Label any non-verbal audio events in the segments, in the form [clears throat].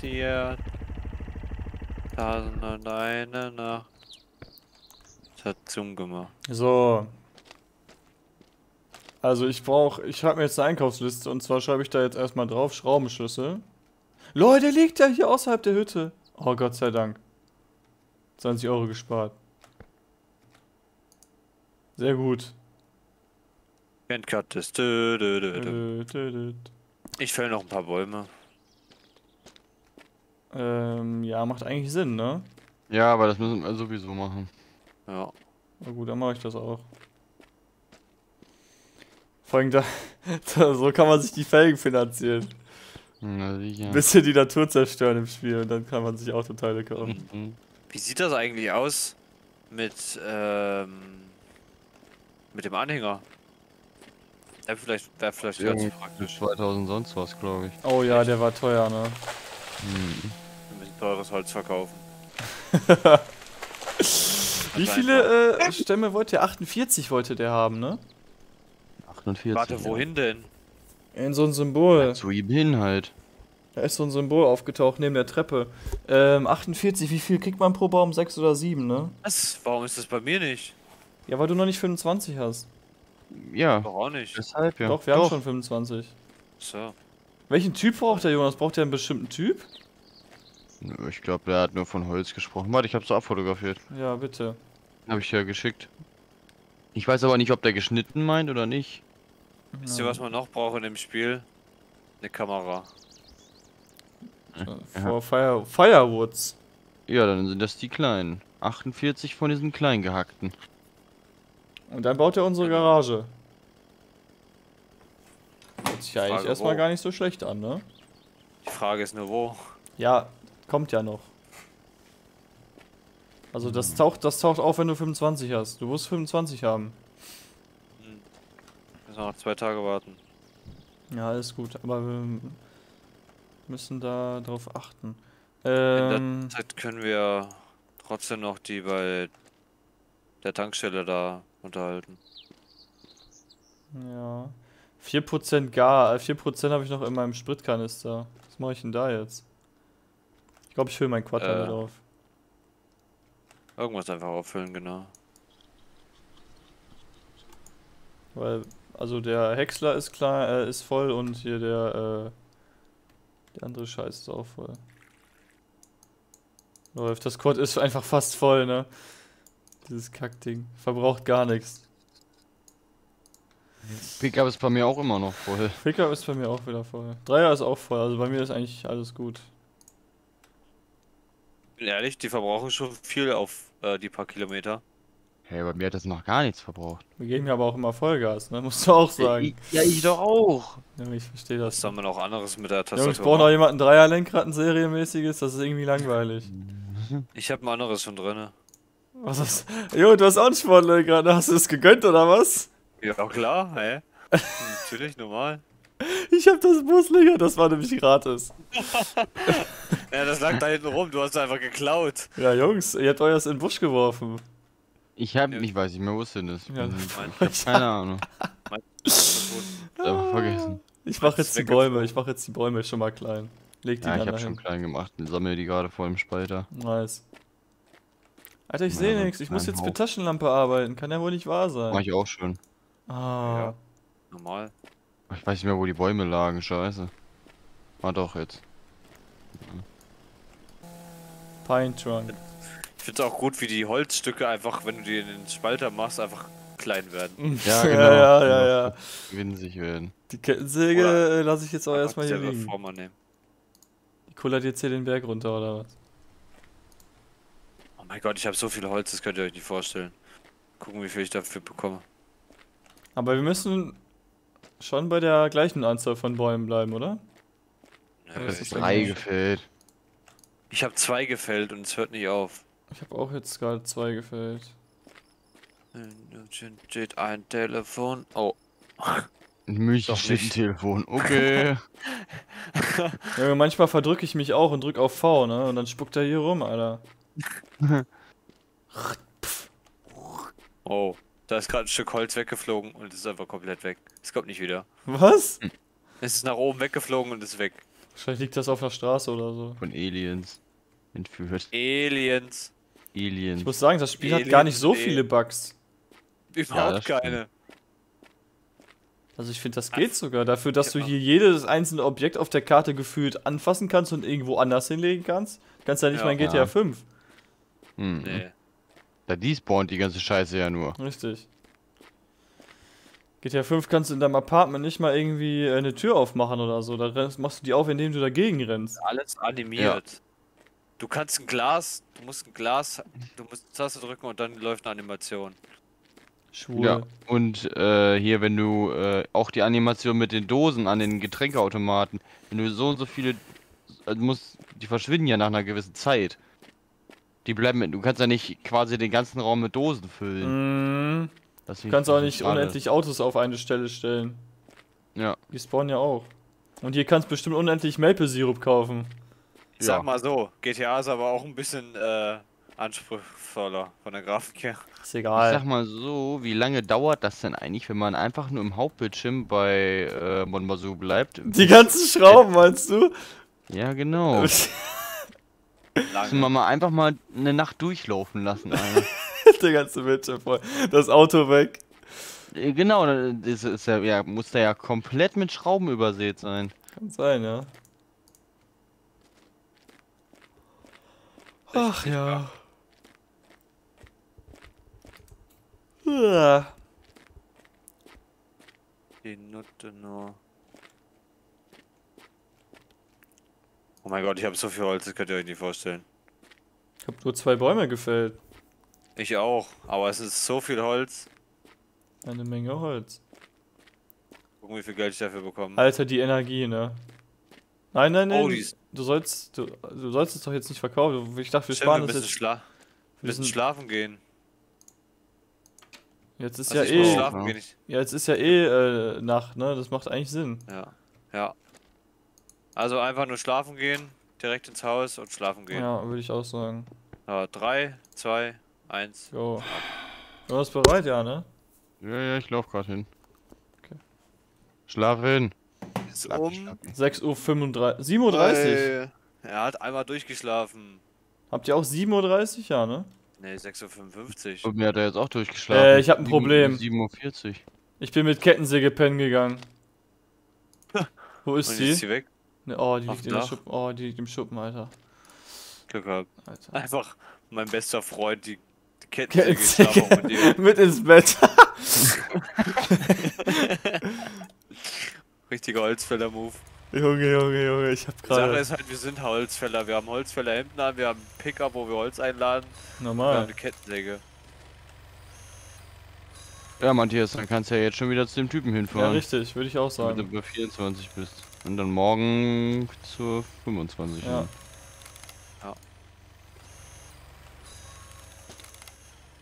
dir tausend und eine Nacht. Das hat Zoom gemacht. So. Also ich brauche, ich habe mir jetzt eine Einkaufsliste und zwar schreibe ich da jetzt erstmal drauf, Schraubenschlüssel. Leute, liegt ja hier außerhalb der Hütte. Oh Gott sei Dank. 20 Euro gespart. Sehr gut. Can't cut this. Dö, dö, dö, dö. Dö, dö, dö. Ich fäll noch ein paar Bäume. Ähm, ja, macht eigentlich Sinn, ne? Ja, aber das müssen wir sowieso machen. Ja. Na gut, dann mache ich das auch. Vor allem da, [laughs] da, so kann man sich die Felgen finanzieren. Na sicher. Ein bisschen die Natur zerstören im Spiel und dann kann man sich Autoteile kaufen. Mhm. Wie sieht das eigentlich aus mit, ähm, mit dem Anhänger? Ja, vielleicht, wäre vielleicht ganz Irgendwie praktisch. 2000 sonst was, glaube ich. Oh ja, der war teuer, ne? Mhm. Wir müssen teures Holz verkaufen. [laughs] Wie viele äh, Stämme wollte der? 48 wollte der haben, ne? 48. Warte, wohin denn? In so ein Symbol. Zu ihm hin halt. Da ist so ein Symbol aufgetaucht neben der Treppe. Ähm, 48, wie viel kriegt man pro Baum? 6 oder 7, ne? Was? Warum ist das bei mir nicht? Ja, weil du noch nicht 25 hast. Ja, Doch auch nicht. deshalb ja. Doch, wir haben schon 25. So. Welchen Typ braucht der Jonas? Braucht der einen bestimmten Typ? Nö, Ich glaube, der hat nur von Holz gesprochen. Warte, ich habe so abfotografiert. Ja, bitte. Habe ich ja geschickt. Ich weiß aber nicht, ob der geschnitten meint oder nicht. Wisst ihr, was man noch braucht in dem Spiel? Eine Kamera. For Fire, Firewoods. Ja, dann sind das die kleinen. 48 von diesen kleinen gehackten. Und dann baut er unsere Garage. Hört sich ja eigentlich Frage, erstmal wo? gar nicht so schlecht an, ne? Die Frage ist nur wo. Ja, kommt ja noch. Also das taucht, das taucht auf, wenn du 25 hast. Du musst 25 haben. Müssen wir noch zwei Tage warten. Ja, alles gut, aber wir müssen da drauf achten. In Ähm, der Zeit können wir trotzdem noch die bei der Tankstelle da unterhalten. ja. 4% gar, äh, 4% habe ich noch in meinem Spritkanister. Was mache ich denn da jetzt? Ich glaube, ich fülle mein Quad Äh. damit auf. Irgendwas einfach auffüllen, genau. Weil, also der Häcksler ist klar, äh, ist voll und hier der, äh, der andere Scheiß ist auch voll. Läuft. Das Quad ist einfach fast voll, ne? Dieses Kackding. Verbraucht gar nichts. Pickup ist bei mir auch immer noch voll. Pickup ist bei mir auch wieder voll. Dreier ist auch voll, also bei mir ist eigentlich alles gut. Bin ehrlich, die verbrauchen schon viel auf äh, die paar Kilometer. Hey, bei mir hat das noch gar nichts verbraucht. Wir geben ja aber auch immer Vollgas, ne? Musst du auch sagen. Ja, ich doch auch. Ja, ich verstehe Was das. soll man auch anderes mit der Jungs, Tastatur braucht noch machen? jemand ein Dreierlenkrad, ein serienmäßiges? Das ist irgendwie langweilig. [laughs] Ich habe ein anderes schon drinne. Was ist. Jo, du hast auch ein Sportlenkrad, hast du es gegönnt oder was? Ja, klar, hä? Natürlich, normal. Ich hab das Buslenkrad, das war nämlich gratis. [laughs] Ja, das lag da hinten rum, du hast es einfach geklaut. Ja, Jungs, ihr habt euers in den Busch geworfen. Ich hab, Ja. ich weiß nicht mehr, wo ist denn das? Ja, Ich hab keine Ahnung. Einfach vergessen. Ich mach jetzt die. Bäume, ich mach jetzt die Bäume schon mal klein. Leg die Ja, ich hab schon dahin. klein gemacht und sammle die gerade voll im Spalter. Nice. Alter, ich Ja, sehe nichts. Ich muss jetzt mit Hauch. Taschenlampe arbeiten. Kann ja wohl nicht wahr Mach sein. ich auch schon. Ah. Ja. normal. Ich weiß nicht mehr, wo die Bäume lagen, scheiße. Ah doch, jetzt. Pine Trunk. Ich find's auch gut, wie die Holzstücke einfach, wenn du die in den Spalter machst, einfach klein werden. [laughs] Ja, ja, genau. ja, ja, ja. Winzig werden. Die Kettensäge äh, lasse ich jetzt auch erstmal hier liegen. Form annehmen. Die kullert jetzt hier den Berg runter, oder was? Oh mein Gott, ich habe so viel Holz, das könnt ihr euch nicht vorstellen. Gucken, wie viel ich dafür bekomme. Aber wir müssen schon bei der gleichen Anzahl von Bäumen bleiben, oder? Nö, das ist ja drei gefällt. ich habe zwei gefällt und es hört nicht auf. Ich habe auch jetzt gerade zwei gefällt. Steht ein Telefon. Oh. Ein Milch Doch steht ein. Telefon. [laughs] Okay. Ja, manchmal verdrücke ich mich auch und drück auf V, ne? Und dann spuckt er hier rum, Alter. [laughs] Oh. Da ist gerade ein Stück Holz weggeflogen und es ist einfach komplett weg. Es kommt nicht wieder. Was? Es ist nach oben weggeflogen und ist weg. Wahrscheinlich liegt das auf der Straße oder so. Von Aliens entführt. Aliens. Aliens. Ich muss sagen, das Spiel hat gar nicht so Aliens, viele Bugs. Überhaupt das stimmt. keine. Also ich finde, das geht sogar. Dafür, dass du hier jedes einzelne Objekt auf der Karte gefühlt anfassen kannst und irgendwo anders hinlegen kannst, kannst du ja nicht Ja. mal in GTA Ja. 5. Hm. Nee. Da despawnt die ganze Scheiße ja nur. Richtig. GTA 5 kannst du in deinem Apartment nicht mal irgendwie äh, eine Tür aufmachen oder so. Da rennst, machst du die auf, indem du dagegen rennst. Alles animiert. Du kannst ein Glas, du musst ein Glas, du musst eine Taste drücken und dann läuft eine Animation. Schwul. Ja. Und äh, hier, wenn du äh, auch die Animation mit den Dosen an den Getränkeautomaten, wenn du so und so viele, also musst, die verschwinden ja nach einer gewissen Zeit. Die bleiben mit, du kannst ja nicht quasi den ganzen Raum mit Dosen füllen. Das Du kannst ich auch nicht schade. unendlich Autos auf eine Stelle stellen. Ja. Die spawnen ja auch. Und hier kannst bestimmt unendlich Maple-Sirup kaufen. Ich Ja. sag mal so, GTA ist aber auch ein bisschen äh, anspruchsvoller von der Grafik her. Ist Ich egal. sag mal so, wie lange dauert das denn eigentlich, wenn man einfach nur im Hauptbildschirm bei äh, Monbasu bleibt? Die ganzen Schrauben, meinst du? Ja, genau. [laughs] Müssen wir Lange. mal einfach mal eine Nacht durchlaufen lassen, Alter. [laughs] Der ganze Bildschirm voll. Das Auto weg. Äh, genau, das ist ja, ja, muss der ja komplett mit Schrauben übersät sein. Kann sein, ja. Ach ja. Ja. Die Nutte nur. Oh mein Gott, ich habe so viel Holz, das könnt ihr euch nicht vorstellen. Ich hab nur zwei Bäume gefällt. Ich auch, aber es ist so viel Holz. Eine Menge Holz. Gucken, wie viel Geld ich dafür bekomme. Alter, die Energie, ne? Nein, nein, nein. Oh, du sollst, du, du sollst es doch jetzt nicht verkaufen. Ich dachte, wir Stimmt, sparen wir das jetzt. schla wir müssen schlafen gehen. Jetzt ist Also ja eh, gehen. Ja, jetzt ist ja eh äh, Nacht, ne? Das macht eigentlich Sinn. ja, ja. Also einfach nur schlafen gehen, direkt ins Haus und schlafen gehen. Ja, würde ich auch sagen. Ja, drei, zwei, eins. Jo. Du warst bereit, ja, ne? Ja, ja, ich lauf gerade hin. Okay. Schlafen. Ist Schlaf, um. schlaf. 6.35 Uhr. 7.30 Uhr. Äh, Er hat einmal durchgeschlafen. Habt ihr auch 7.30 Uhr, ja, ne? Ne, 6.55 Uhr. Und mir hat er jetzt auch durchgeschlafen. Äh, ich hab ein Problem. 7.40 Uhr. Ich bin mit Kettensäge pennen gegangen. [laughs] Wo ist sie? ist sie weg. Ne, oh, die liegt Dach. Schuppen. Oh, die liegt im Schuppen, Alter. Glück gehabt. Alter. Einfach mein bester Freund, die, die Kettensäge mit dir. mit ins Bett. [laughs] Richtiger Holzfäller-Move. Junge, Junge, Junge, ich hab Die Sache gerade. ist halt, wir sind Holzfäller. Wir haben Holzfäller-Hemden an, wir haben einen Pickup, wo wir Holz einladen. Wir haben Normal. eine Kettensäge. Ja, Matthias, dann kannst du ja jetzt schon wieder zu dem Typen Ja, hinfahren. richtig, würde ich auch Damit du sagen. bei 24 bist. Und dann morgen zur 25. Ja. ne?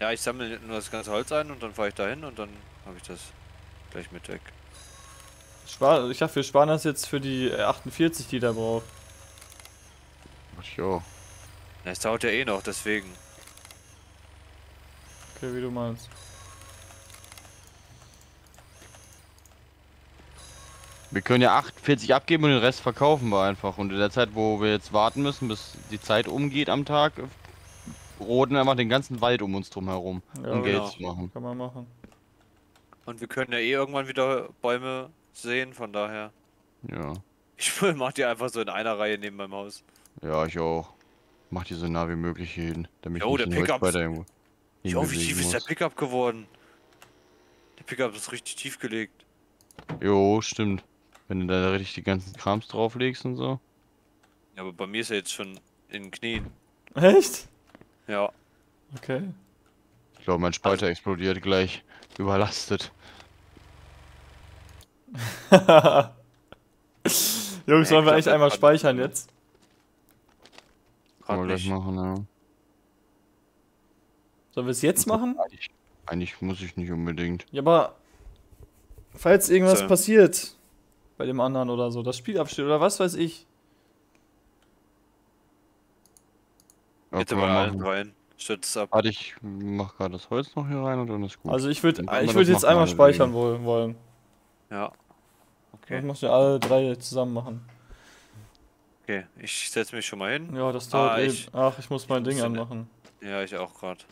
Ja, ich sammle nur das ganze Holz ein und dann fahre ich dahin und dann habe ich das gleich mit weg. Spar ich dachte, wir sparen das jetzt für die äh, 48, die da braucht. Auch. Ja, es dauert ja eh noch, deswegen. Okay, wie du meinst. Wir können ja 48 abgeben und den Rest verkaufen wir einfach. Und in der Zeit, wo wir jetzt warten müssen, bis die Zeit umgeht am Tag, roden wir einfach den ganzen Wald um uns drum herum, Ja, um Geld genau. zu machen. Kann man machen. Und wir können ja eh irgendwann wieder Bäume sehen, von daher. Ja. Ich [laughs] mach die einfach so in einer Reihe neben meinem Haus. Ja, ich auch. Mach die so nah wie möglich hier hin, damit Jo, ich der nicht Pickup weiter irgendwo Jo, wie tief ist der. Pickup geworden? Der Pickup ist richtig tief gelegt. Jo, stimmt. Wenn du da richtig die ganzen Krams drauflegst und so. Ja, aber bei mir ist er jetzt schon in den Knien. Echt? Ja. Okay. Ich glaube, mein Spalter explodiert gleich. Überlastet. [laughs] Jungs, sollen wir das einmal speichern jetzt? Kann gleich machen, ja. Sollen wir es jetzt machen? Eigentlich, eigentlich muss ich nicht unbedingt. Ja, aber falls irgendwas So. passiert bei dem anderen oder so, das Spiel absteht oder was weiß ich. Ja, Bitte mal machen. rein. Stützt ab. Warte, ich mach gerade das Holz noch hier rein und dann ist gut. Also ich würde ich das würde jetzt einmal meinetwegen. speichern wollen. wollen. Ja. Okay. Das müssen wir alle drei zusammen machen. Okay, ich setze mich schon mal hin. Ja, das dauert Ah, ich- Ach, ich muss mein Ding muss anmachen. Ja, ich auch gerade.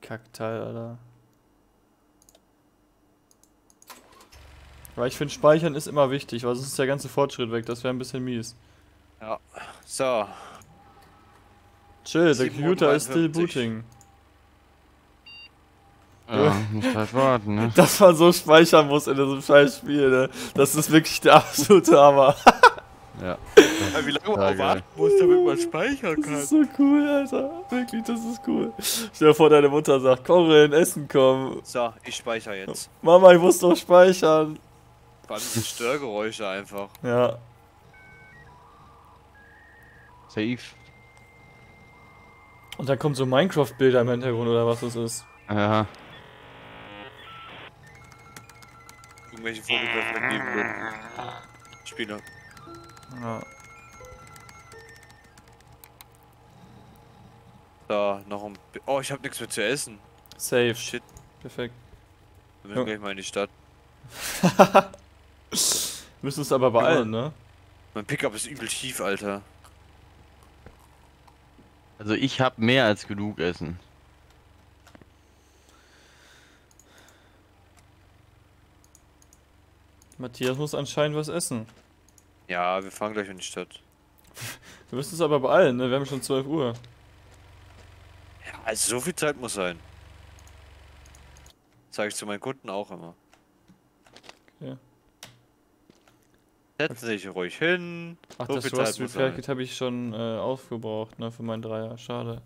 Kackteil, Alter. Weil ich finde, Speichern ist immer wichtig, weil sonst ist der ganze Fortschritt weg. Das wäre ein bisschen mies. So, Chill, the computer is still 753. booting. Ja, muss halt warten, ne? [laughs] Dass man so speichern muss in diesem scheiß Spiel, ne? Das ist wirklich der absolute Hammer. [laughs] Ja. wie lange man warten muss, damit man speichern Das ist so cool, Alter. Wirklich, das ist cool. Stell dir vor, deine Mutter sagt, Corinne, Essen kommen. So, ich speichere jetzt. Mama, ich muss doch speichern. Vor allem diese Störgeräusche einfach. Ja. Safe. Und dann kommen so Minecraft-Bilder im Hintergrund oder was das ist. Ja. Irgendwelche vorgeworfenen Spieler. Ja. Da, noch ein. Bi- Oh, ich habe nichts mehr zu essen. Safe. Shit, Perfekt. wir müssen Ja. gleich mal in die Stadt. [laughs] Müssen es aber beeilen, ne? Mein Pickup ist übel tief, Alter. Also ich habe mehr als genug Essen. Matthias muss anscheinend was essen. Ja, wir fahren gleich in die Stadt. [laughs] Wir müssen es aber beeilen, ne? Wir haben schon 12 Uhr. Ja, also so viel Zeit muss sein. Sage ich zu meinen Kunden auch immer. Setzen Sie sich ruhig hin. Ach, So das viel Zeit Rust muss Repair Kit habe ich schon äh, aufgebraucht, ne? Für meinen Dreier. Schade.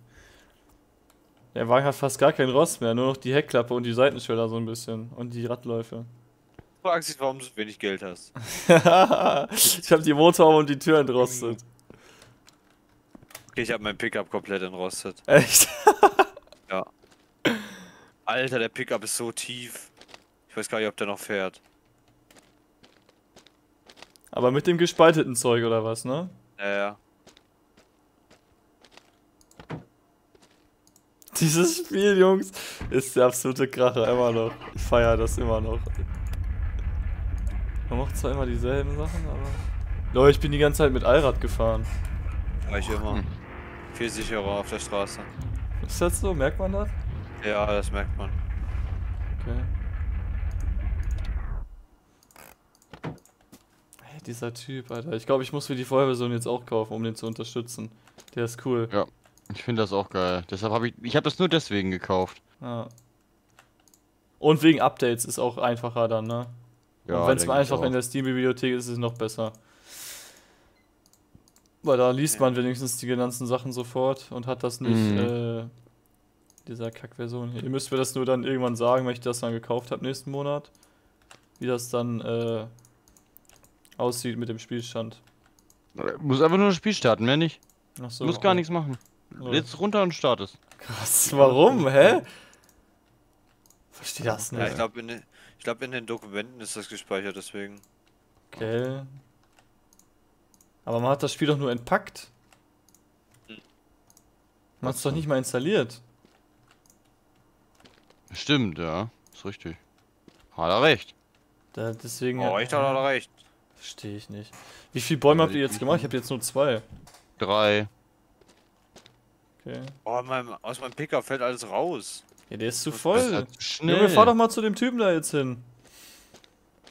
Der Wagen hat fast gar keinen Rost mehr, nur noch die Heckklappe und die Seitenschilder so ein bisschen. Und die Radläufe. Fragst dich, warum du so wenig Geld hast. [laughs] ich habe die Motorhaube und die Tür entrostet. Okay, ich habe mein Pickup komplett entrostet. Echt? Alter, der Pickup ist so tief. Ich weiß gar nicht, ob der noch fährt. Aber mit dem gespalteten Zeug oder was, ne? Ja, ja. [laughs] Dieses Spiel, Jungs, ist der absolute Kracher immer noch. Ich feiere das immer noch. Man macht zwar immer dieselben Sachen, aber. Leute, ich bin die ganze Zeit mit Allrad gefahren. War ich immer. Hm. Viel sicherer auf der Straße. Ist das so? Merkt man das? Ja, das merkt man. Okay. Dieser Typ, Alter. Ich glaube, ich muss mir die Vollversion jetzt auch kaufen, um den zu unterstützen. Der ist cool. Ich finde das auch geil. Deshalb habe ich. Ich habe das nur deswegen gekauft. Ja. Und wegen Updates ist auch einfacher dann, ne? Und wenn es ich einfach auch. in der Steam-Bibliothek ist, ist es noch besser. Weil da liest Ja. man wenigstens die ganzen Sachen sofort und hat das nicht, Mhm. äh, dieser Kackversion hier. Ihr müsst mir das nur dann irgendwann sagen, wenn ich das dann gekauft habe nächsten Monat. Wie das dann, äh, aussieht mit dem Spielstand. Muss einfach nur das Spiel starten, mehr nicht. Achso. Muss gar nichts machen. Ja. Jetzt runter und startest. Krass, warum? Hä? Verstehe das Ja, nicht. ich glaube in, ich glaub, in den Dokumenten ist das gespeichert, deswegen. Okay. Aber man hat das Spiel doch nur entpackt. Man hat es doch nicht mal installiert. Stimmt, ja. Ist richtig. Hat er recht. Da, deswegen. Oh, ich habe da recht. Verstehe ich nicht. Wie viele Bäume Ja, habt ihr jetzt gemacht? Ich habe jetzt nur zwei. Drei. Okay. Oh, mein, aus meinem Pickup fällt alles raus. Ja, der ist zu voll. Ist schnell. Junge, fahr doch mal zu dem Typen da jetzt hin.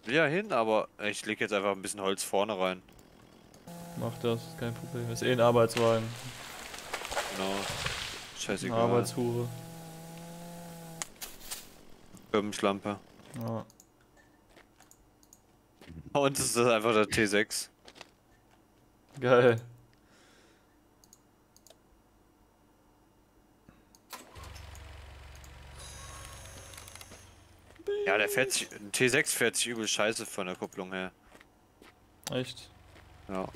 Ja hin, aber ich lege jetzt einfach ein bisschen Holz vorne rein. Mach das, kein Problem. Ist eh ein Arbeitswagen. Genau. Eine Scheißegal. Arbeitshure. Firmenschlampe. Ja. Und es ist einfach der T6. Geil. Ja, der fährt sich, ein T6 fährt sich übel scheiße von der Kupplung her. Echt? Ja.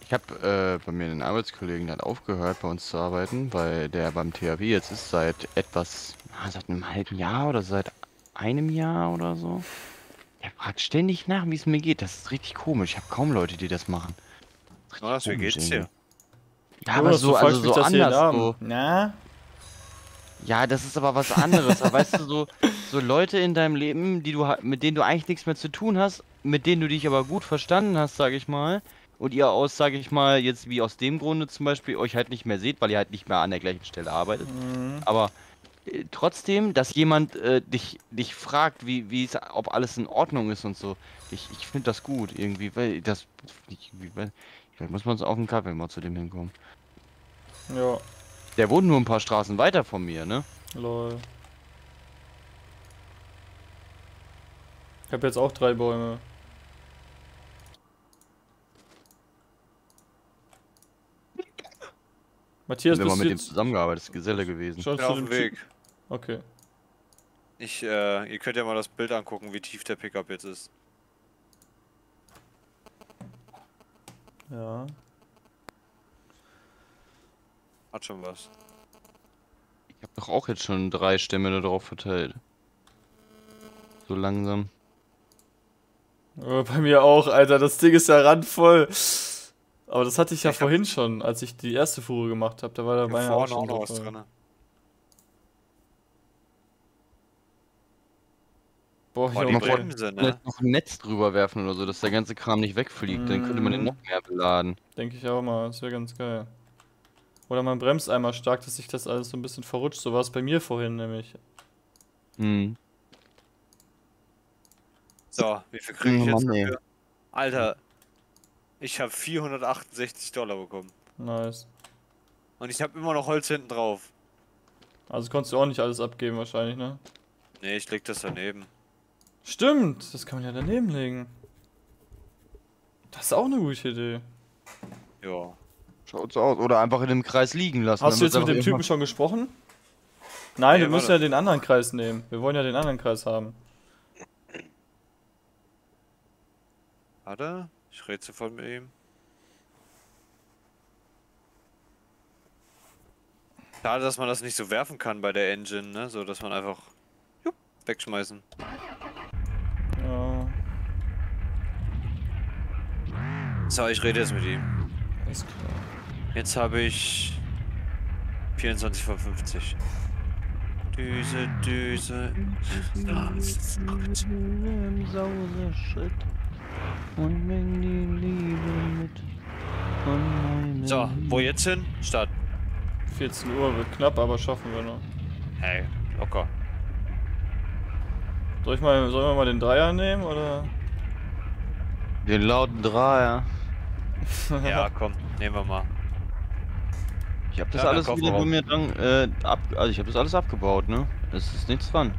Ich habe äh, bei mir einen Arbeitskollegen, der hat aufgehört bei uns zu arbeiten, weil der beim THW jetzt ist seit etwas, ah, seit einem halben Jahr oder seit einem Jahr oder so. Der fragt ständig nach, wie es mir geht. Das ist richtig komisch. Ich habe kaum Leute, die das machen. Richtig Jonas, wie geht's dir? Ja, aber so, du also so das anders. So. Na? Ja, das ist aber was anderes. aber weißt du, so, so Leute in deinem Leben, die du, ha- mit denen du eigentlich nichts mehr zu tun hast, mit denen du dich aber gut verstanden hast, sage ich mal, und ihr aus, sage ich mal, jetzt wie aus dem Grunde zum Beispiel euch halt nicht mehr seht, weil ihr halt nicht mehr an der gleichen Stelle arbeitet. Mhm. Aber trotzdem, dass jemand äh, dich, dich fragt, wie, wie es, ob alles in Ordnung ist und so. Ich, ich finde das gut irgendwie, weil das. Ich, irgendwie, weil, vielleicht muss man uns auf den Kaffee mal zu dem hinkommen. Ja, Der wohnt nur ein paar Straßen weiter von mir, ne? lol. Ich habe jetzt auch drei Bäume. Matthias, Wir haben bist mal du mit dem jetzt zusammengearbeitet, ist Geselle gewesen. schon auf dem dem Weg. Typen? Okay. Ich, äh, ihr könnt ja mal das Bild angucken, wie tief der Pickup jetzt ist. Ja. Hat schon was. Ich habe doch auch jetzt schon drei Stämme da drauf verteilt. So langsam. Äh, Bei mir auch, Alter. Das Ding ist ja randvoll. Aber das hatte ich ja Ich vorhin schon, als ich die erste Fuhre gemacht habe. Da war da Hier meine auch auch schon noch so was drin. Boah, Boah, hier die auch. Bremse, ne? Vielleicht noch ein Netz drüber werfen oder so, dass der ganze Kram nicht wegfliegt. Dann könnte man den Mhm. noch mehr beladen. Denke ich auch mal. Das wäre ganz geil. Oder man bremst einmal stark, dass sich das alles so ein bisschen verrutscht. So war es bei mir vorhin nämlich. Hm. So, wie viel kriege ich Oh jetzt Mann, dafür? Alter, ich habe 468 Dollar bekommen. Nice. Und ich habe immer noch Holz hinten drauf. Also konntest du auch nicht alles abgeben wahrscheinlich, ne? Nee, ich leg das daneben. Stimmt, das kann man ja daneben legen. Das ist auch eine gute Idee. Ja. Schaut so aus. Oder einfach in dem Kreis liegen lassen. Hast du jetzt mit dem Typen schon gesprochen? Nein, Nee, wir müssen warte. ja den anderen Kreis nehmen. Wir wollen ja den anderen Kreis haben. Warte, ich rede sofort mit ihm. Schade, dass man das nicht so werfen kann bei der Engine, ne? So, dass man einfach jupp, wegschmeißen. Ja, So, ich rede jetzt mit ihm. ist klar. Jetzt habe ich 24 von 50. Düse, Düse. Das ist gut. im Sauseschritt und bring die Liebe mit von meinem So, wo jetzt hin? Stadt. 14 Uhr wird knapp, aber schaffen wir noch. Hey, locker. Soll ich mal, sollen wir mal den Dreier nehmen oder? Den lauten Dreier. [laughs] Ja, komm, nehmen wir mal. Ich habe das Ja, alles wieder auch. mir dran, äh, ab, also ich habe das alles abgebaut, ne? Es ist nichts dran.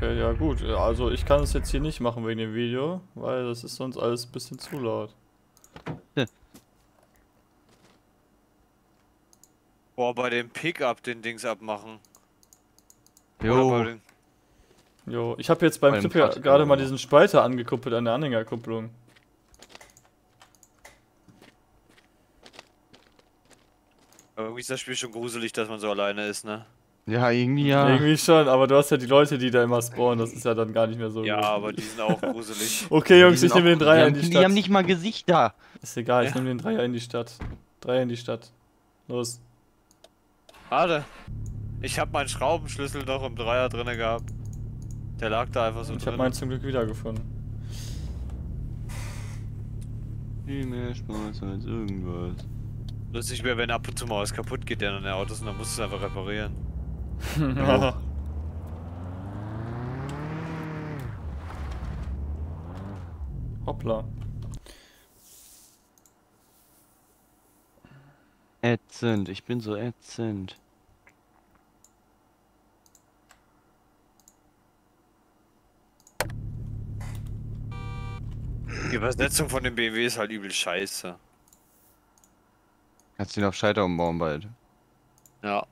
Okay, ja gut. Also ich kann es jetzt hier nicht machen wegen dem Video, weil das ist sonst alles ein bisschen zu laut. [laughs] Boah, bei dem Pickup den Dings abmachen. Jo, bei Jo, ich habe jetzt beim Beim Clip ja gerade mal diesen Spalter angekuppelt an der Anhängerkupplung. Aber irgendwie ist das Spiel schon gruselig, dass man so alleine ist, ne? Ja, irgendwie ja. Irgendwie schon, aber du hast ja die Leute, die da immer spawnen, das ist ja dann gar nicht mehr so Ja, gut. aber die sind auch gruselig. [laughs] Okay, Die Jungs, ich nehme den Dreier in die Stadt. Die haben nicht mal Gesichter. Ist egal, ich Ja. nehme den Dreier in die Stadt. Dreier in die Stadt. Los. Warte. Ich habe meinen Schraubenschlüssel noch im Dreier drinne gehabt. Der lag da einfach so Ich habe meinen zum Glück wiedergefunden. Viel mehr Spaß als irgendwas. Lustig wäre, wenn ab und zu mal was kaputt geht an den Autos und dann musst du es einfach reparieren. [laughs] Hoppla. Ätzend, ich bin so ätzend. Die Übersetzung von dem BMW ist halt übel scheiße. Kannst du ihn auf Scheiter umbauen bald. Ja.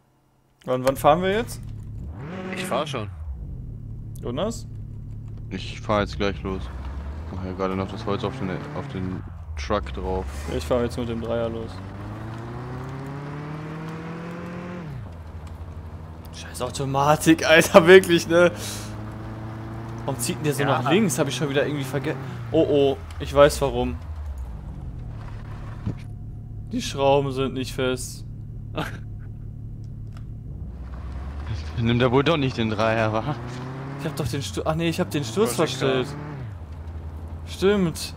Wann, wann fahren wir jetzt? Ich fahr schon. Jonas? Ich fahre jetzt gleich los. Mach ja gerade noch das Holz auf den, auf den Truck drauf. Ich fahre jetzt mit dem Dreier los. Scheiß Automatik, Alter, wirklich, ne? Warum zieht denn der so Ja. nach links? Habe ich schon wieder irgendwie vergessen. Oh oh, ich weiß warum. Die Schrauben sind nicht fest. Nimmt er wohl doch nicht den Dreier, wa? Ich hab doch den Sturz. Ach nee, ich hab den Sturz verstellt. Stimmt.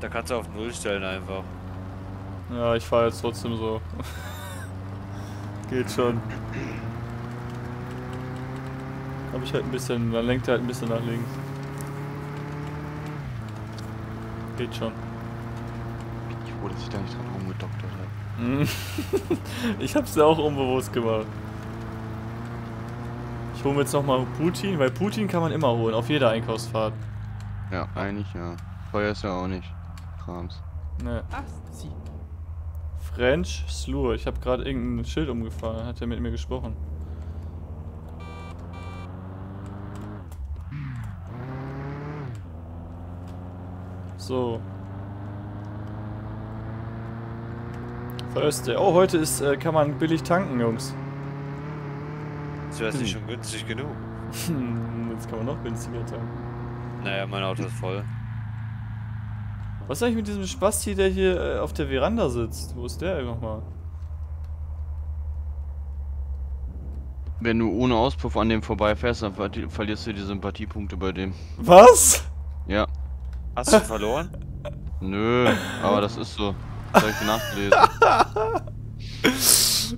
Da kannst du auf Null stellen einfach. Ja, ich fahre jetzt trotzdem so. [laughs] Geht schon. Hab ich halt ein bisschen, dann lenkt er halt ein bisschen nach links. Geht schon. Bin ich froh, dass ich da nicht dran rumgedoktert habe. [laughs] Ich hab's ja auch unbewusst gemacht. Ich hole mir jetzt nochmal Putin, weil Putin kann man immer holen, auf jeder Einkaufsfahrt. Ja, eigentlich ja. Feuer ist ja auch nicht. Krams. Ne. Ach, sie. French Slur. Ich habe gerade irgendein Schild umgefahren, hat er mit mir gesprochen. So. Thursday. Oh, heute ist, äh, kann man billig tanken, Jungs. Das wäre nicht schon günstig genug. [laughs] Jetzt kann man noch günstiger tanken. Naja, mein Auto ist voll. Was ist eigentlich mit diesem Spasti, der hier äh, auf der Veranda sitzt? Wo ist der nochmal? Wenn du ohne Auspuff an dem vorbeifährst, dann verli- verlierst du die Sympathiepunkte bei dem. Was? Ja. Hast du verloren? [laughs] Nö, aber das ist so. Das hab ich nachgelesen.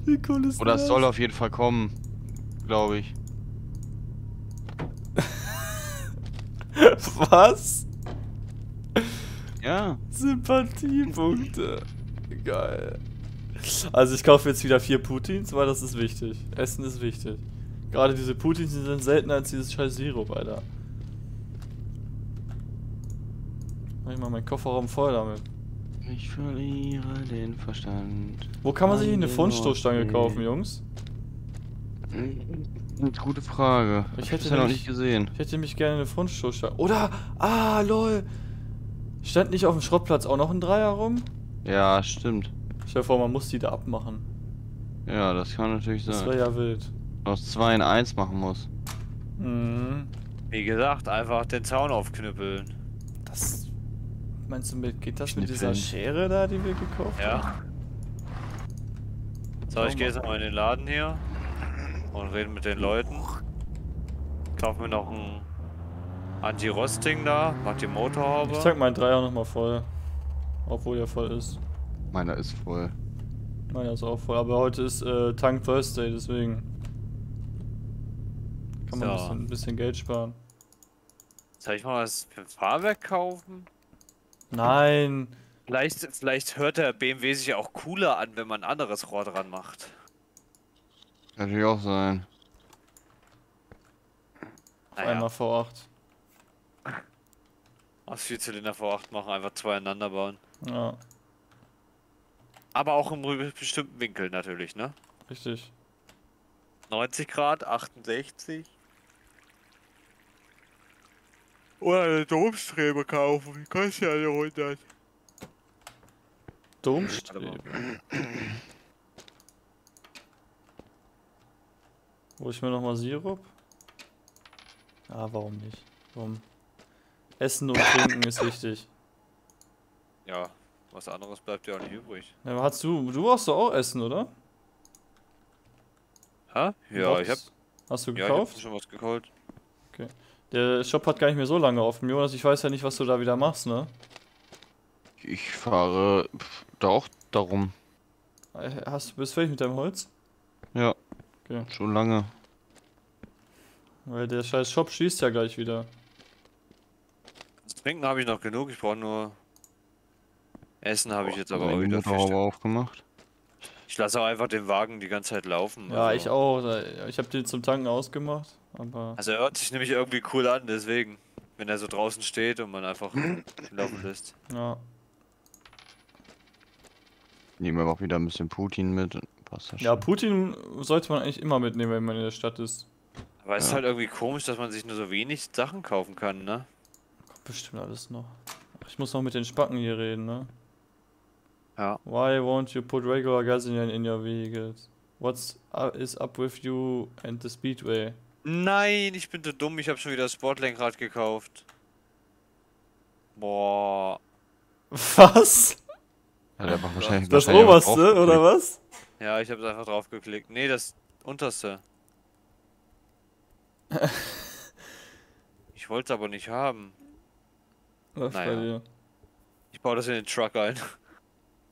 [laughs] Wie cool ist Oder das? es soll auf jeden Fall kommen. Glaube ich. [laughs] Was? Ja. Sympathiepunkte. Geil. Also ich kaufe jetzt wieder vier Putins, weil das ist wichtig. Essen ist wichtig. Gerade diese Putins die sind seltener als dieses scheiß Sirup, Alter. Mach ich mal meinen Kofferraum voll damit. Ich verliere den Verstand. Wo kann man sich eine Fundstoßstange kaufen, Jungs? Hm, Gute Frage. Ich hätte ja noch nicht gesehen. Ich hätte nämlich gerne eine Fundstoßstange. Oder, ah, lol. Stand nicht auf dem Schrottplatz auch noch ein Dreier rum? Ja, stimmt. Stell dir vor, man muss die da abmachen. Ja, das kann natürlich Das sein. wäre ja wild. Aus 2 in 1 machen muss. Mhm. Wie gesagt, einfach den Zaun aufknüppeln. Das. Meinst du mit. Geht das mit Schnipseln. dieser Schere da, die wir gekauft haben? Ja. So, ich gehe jetzt mal in den Laden hier und rede mit den Leuten. Kauf mir noch ein Anti-Rost-Ding da, mach die Motorhaube. Ich tank meinen Dreier nochmal voll. Obwohl er voll ist. Meiner ist voll. Meiner ist auch voll. Aber heute ist äh, Tank Thursday, deswegen. Kann man ein, So. bisschen, ein bisschen Geld sparen. Soll ich mal was für ein Fahrwerk kaufen? Nein! Vielleicht, vielleicht hört der BMW sich auch cooler an, wenn man ein anderes Rohr dran macht. Kann natürlich auch sein. Auf Naja. einmal V8. Aus Vierzylinder V8 machen, einfach zwei aneinander bauen. Ja, Aber auch im bestimmten Winkel natürlich, ne? richtig. 90 Grad, 68. Oder eine Domstrebe kaufen, die kostet ja eine 100. Domstrebe. Hol ich mir nochmal Sirup? Ah, warum nicht? Warum? Essen und Trinken ist wichtig. Ja, was anderes bleibt ja auch nicht übrig. Ja, hast du, du brauchst doch auch Essen, oder? Hä? Ja, ich hab, Hast du ja, ich hab gekauft? schon was gekauft. Der Shop hat gar nicht mehr so lange offen. Jonas, ich weiß ja nicht, was du da wieder machst, ne? Ich fahre da auch darum. Äh, Hast du bist fertig mit deinem Holz? Ja. Okay. Schon lange. Weil der scheiß Shop schließt ja gleich wieder. Das Trinken habe ich noch genug, ich brauche nur Essen habe ich jetzt aber auch wieder Fisch. aufgemacht. Ich lasse auch einfach den Wagen die ganze Zeit laufen. Ja, also- ich auch. Ich habe den zum Tanken ausgemacht, aber Also er hört sich nämlich irgendwie cool an, deswegen. Wenn er so draußen steht und man einfach [clears throat] laufen lässt. ja. Nehmen wir auch wieder ein bisschen Putin mit. Passt Ja. Putin sollte man eigentlich immer mitnehmen, wenn man in der Stadt ist. Aber es ist Ja. halt irgendwie komisch, dass man sich nur so wenig Sachen kaufen kann, ne? Kommt bestimmt alles noch. Ich muss noch mit den Spacken hier reden, ne? Ja. Why won't you put regular gasoline in your vehicles? What's uh, is up with you and the speedway? Nein, ich bin so dumm, ich habe schon wieder das Sportlenkrad gekauft. Boah. Was? Wahrscheinlich, Das oberste, oder was? Ja, ich habe einfach drauf geklickt. Nee, das unterste. [laughs] Ich wollte es aber nicht haben. Läuft Naja. bei dir. Ich baue das in den Truck ein.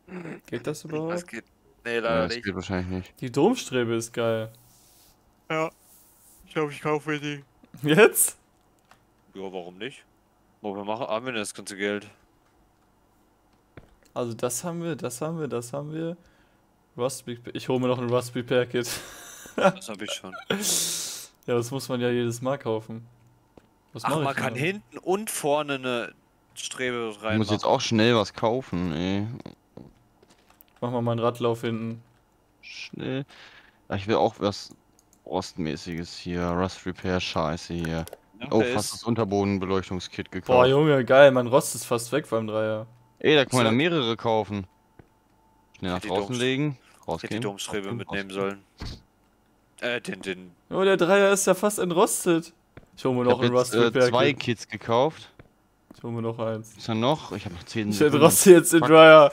[laughs] Geht das Das überhaupt? geht. Nee, Ja, leider das nicht. geht wahrscheinlich nicht. Die Domstrebe ist geil. Ja. Ich glaube, ich kaufe mir die. Jetzt? Ja, warum nicht? Wo wir machen, haben wir das ganze Geld? Also das haben wir, das haben wir, das haben wir. Rustby, ich hole mir noch ein Rust Repair Kit. [laughs] Das habe ich schon. ja, das muss man ja jedes Mal kaufen. Was Ach, ich man kann da? hinten und vorne eine Strebe Ich rein. muss jetzt auch schnell was kaufen, ey. Mach mal meinen Radlauf hinten. Schnell. Ja, ich will auch was Rostmäßiges hier. Rust Repair Scheiße hier. Oh, fast das Unterbodenbeleuchtungskit gekauft. Boah, Junge, geil, mein Rost ist fast weg beim Dreier. Ey, da kann man ja mehrere kaufen. Schnell nach draußen Doms- legen. Ich hätte die Rausgehen. Domstrebe rausgehen, mitnehmen rausgehen. sollen. Äh, den, den. Oh, der Dreier ist ja fast entrostet. Ich hole mir noch hab ein Rust äh, zwei Kit. Kits gekauft. Ich hole mir noch eins. Ist da noch? Ich habe noch 10 Ich entroste jetzt den. Dryer.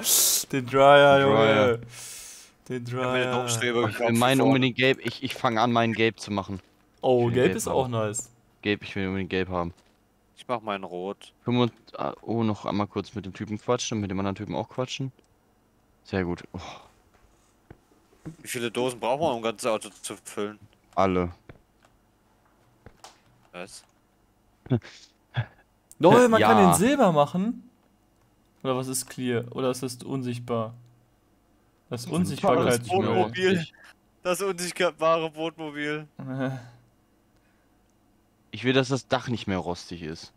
Den Dryer, Den Junge. Dryer. Den Ich hab mir den Dryer. Domstrebe ich will meinen unbedingt gelb. Ich, ich fange an, meinen gelb zu machen. Oh, gelb gelb ist haben. auch nice. Gelb, ich will unbedingt gelb haben. Ich mach meinen rot. 25, ah, oh, noch einmal kurz mit dem Typen quatschen und mit dem anderen Typen auch quatschen. Sehr gut. Oh, Wie viele Dosen brauchen wir, um ein ganzes Auto zu füllen? alle. Was? [laughs] Lol, man kann Ja. den Silber machen. Oder was ist clear? Oder ist das unsichtbar? Das ist Unsichtbarkeit. mehr Wohnmobil. Das unsichtbare Bootmobil. Ich will, dass das Dach nicht mehr rostig ist.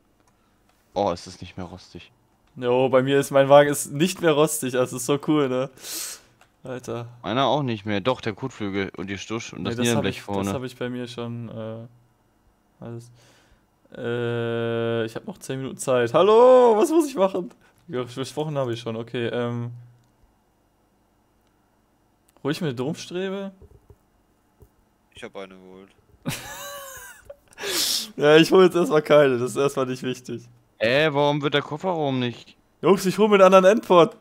Oh, ist das nicht mehr rostig. Jo, bei mir ist mein Wagen ist nicht mehr rostig, das ist so cool, ne? Alter. Meiner auch nicht mehr. Doch, der Kotflügel und die Stusch und Nee, das das habe Nierenblech ich, das vorne. hab ich bei mir schon äh, alles. Äh, ich habe noch 10 Minuten Zeit. Hallo, was muss ich machen? Ja, versprochen habe ich schon, okay. Ähm, hol ich mir eine Domstrebe? Ich habe eine geholt. [laughs] Ja, ich hole jetzt erstmal keine, das ist erstmal nicht wichtig. Äh, warum wird der Kofferraum nicht Jungs, ich hole mir einen anderen Endpot.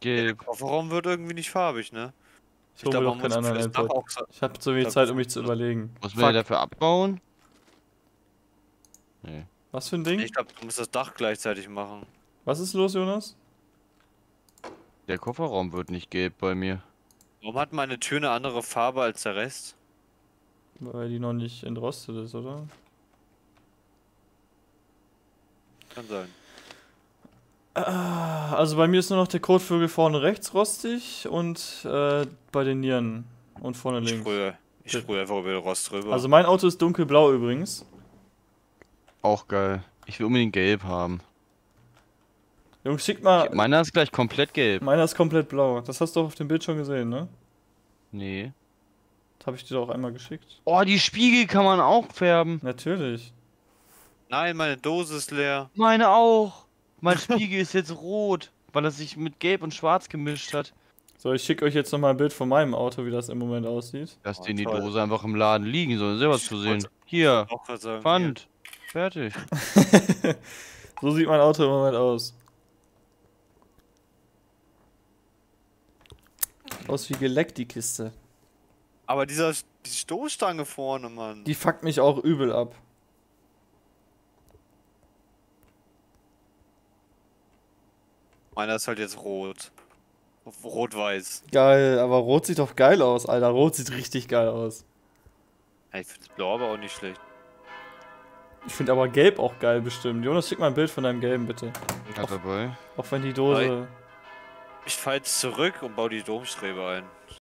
gelb? Kofferraum wird irgendwie nicht farbig, ne? Ich hole mir doch man keinen muss anderen sa- Ich habe zu wenig Zeit, um mich zu muss- überlegen. Was will er Fuck. dafür abbauen? Nee. Was für ein Ding? Ich glaube, du musst das Dach gleichzeitig machen. Was ist los, Jonas? Der Kofferraum wird nicht gelb bei mir. Warum hat meine Tür eine andere Farbe als der Rest? Weil die noch nicht entrostet ist, oder? Kann sein. Ah, Also bei mir ist nur noch der Kotvögel vorne rechts rostig und äh, bei den Nieren und vorne Ich links. sprühe, ich sprühe einfach über den Rost drüber. Also mein Auto ist dunkelblau übrigens. Auch geil. Ich will unbedingt gelb haben. Jungs, schick mal. Meiner ist gleich komplett gelb. Meiner ist komplett blau. Das hast du auf dem Bild schon gesehen, ne? Nee. Das habe ich dir doch einmal geschickt. Oh, die Spiegel kann man auch färben. Natürlich. Nein, meine Dose ist leer. Meine auch. Mein Spiegel ist jetzt rot, weil er sich mit gelb und schwarz gemischt hat. So, ich schicke euch jetzt nochmal ein Bild von meinem Auto, wie das im Moment aussieht. Lass Oh, den die toll. Dose einfach im Laden liegen, so selber zu sehen. Hier. Pfand. Fertig. [laughs] So sieht mein Auto im Moment aus. Aus wie geleckt, die Kiste. Aber dieser die Stoßstange vorne, Mann. Die fuckt mich auch übel ab. Meiner ist halt jetzt rot. Rot-weiß. Geil, aber rot sieht doch geil aus, Alter. Rot sieht richtig geil aus. Ja, ich finde blau aber auch nicht schlecht. Ich finde aber gelb auch geil bestimmt. Jonas, schick mal ein Bild von deinem gelben, bitte. Hat dabei. Auch wenn die Dose. Ich fahr jetzt zurück und baue die Domstrebe ein.